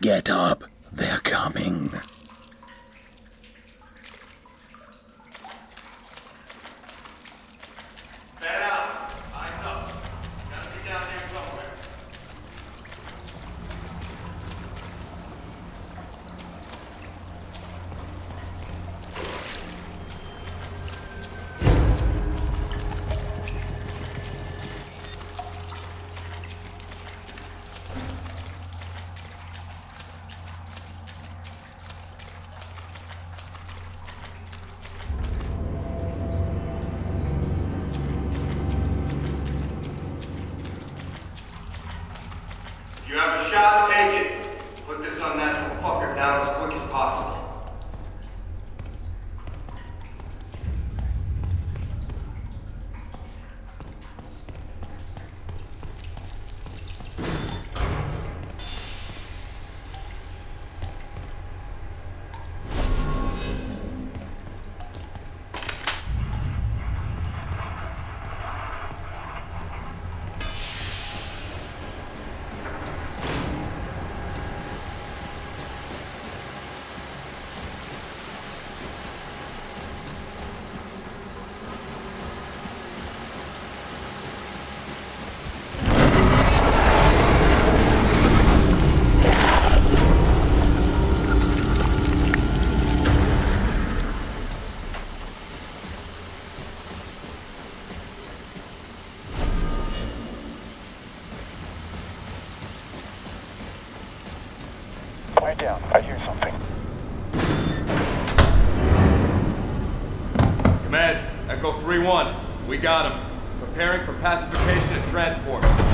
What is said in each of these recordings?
Get up. They're coming. We got them. Preparing for pacification and transport.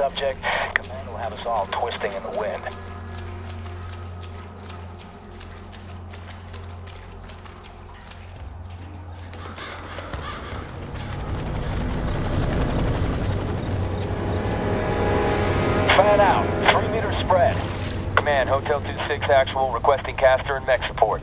subject, command will have us all twisting in the wind. Fan out. Three meters spread. Command, Hotel 26 actual, requesting caster and mech support.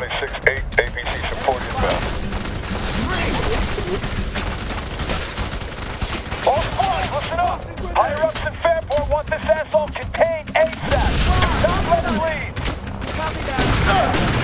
Charlie 6-8, APC support inbound. All squads, listen up! Higher ups in Fairport want this asshole contained ASAP! Do not let him leave! Copy that.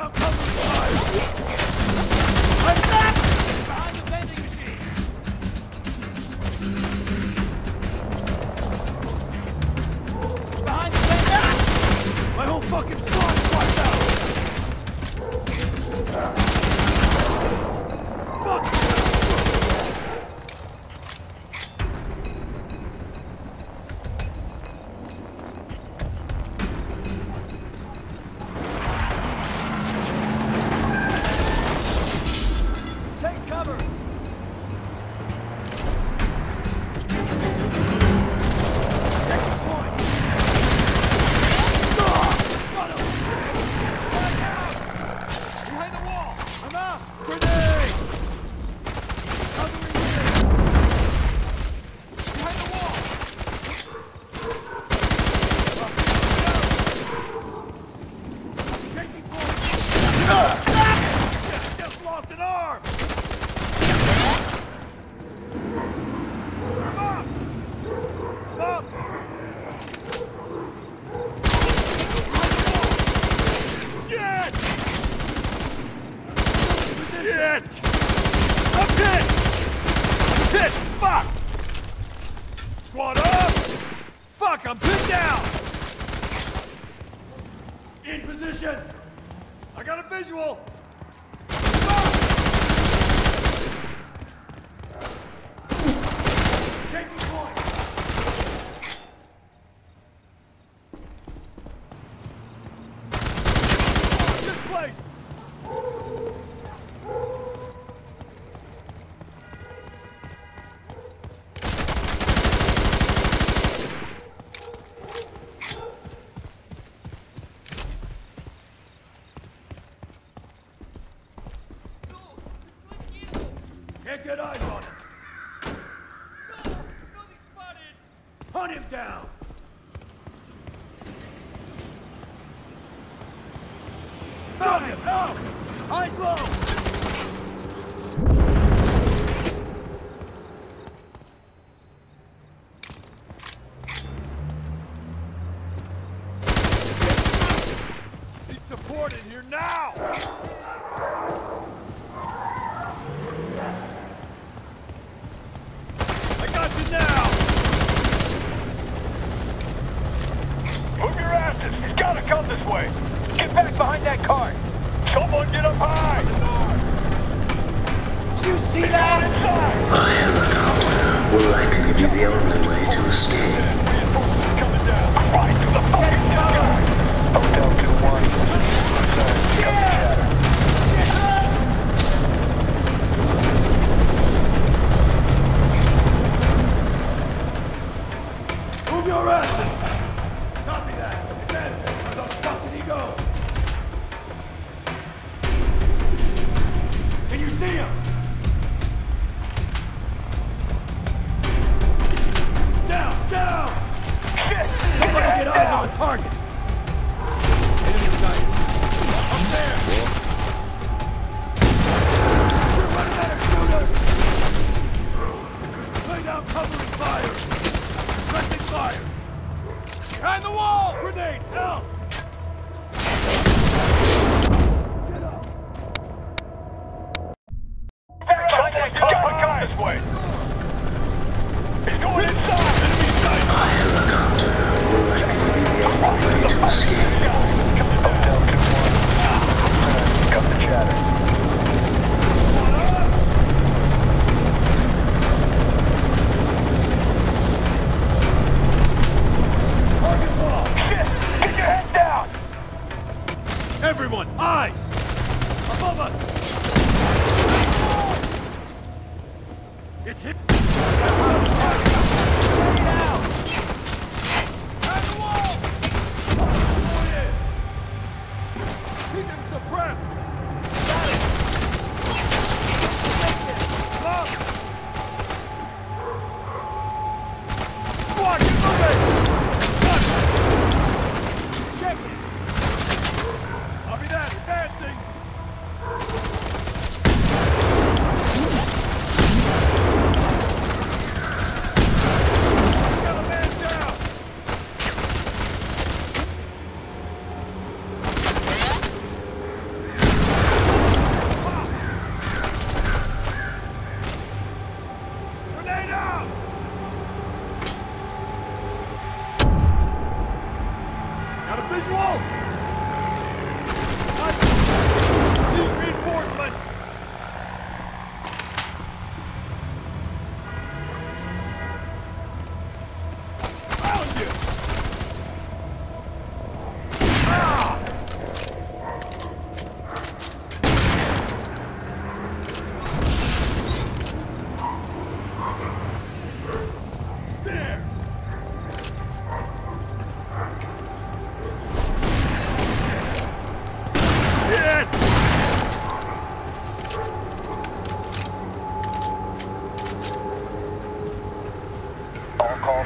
are coming by! a visual! Can't get eyes on him. way. Get back behind that car. Someone get up high. You see that? A helicopter will likely be the only way to escape. Coming down. Right to the fucking door. Hotel supplies!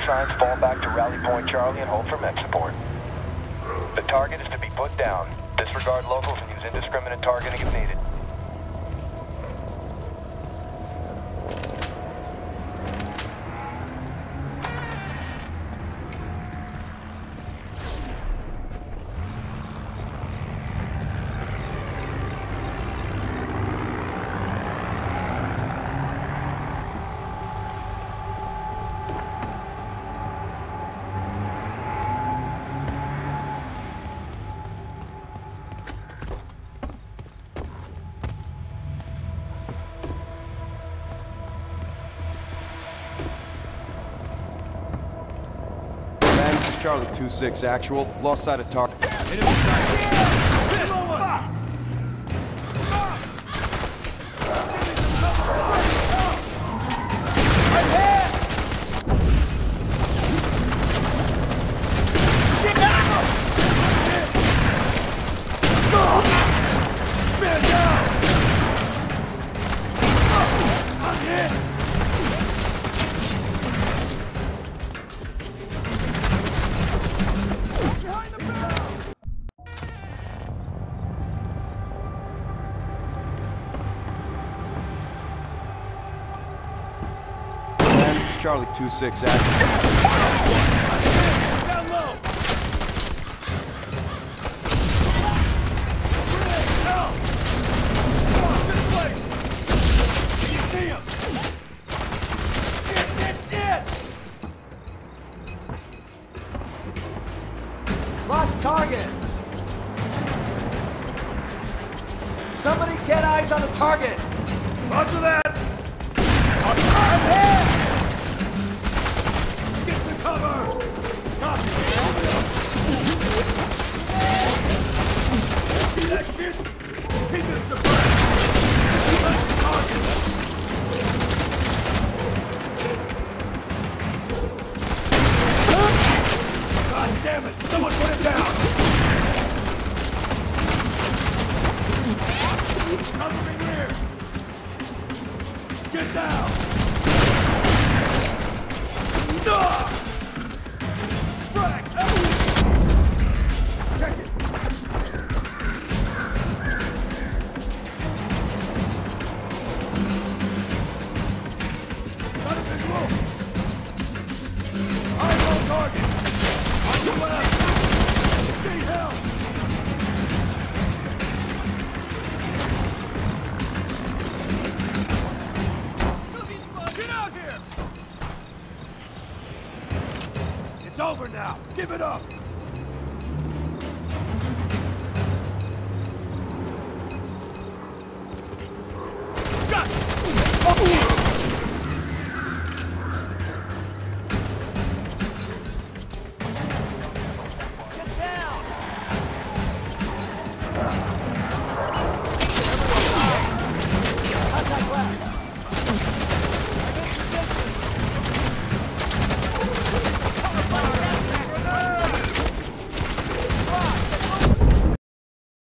signs, fall back to Rally Point Charlie and hold for med support. The target is to be put down. Disregard locals and use indiscriminate targeting if needed. Charlie 2-6 actual. Lost sight of target. Charlie 2-6 out.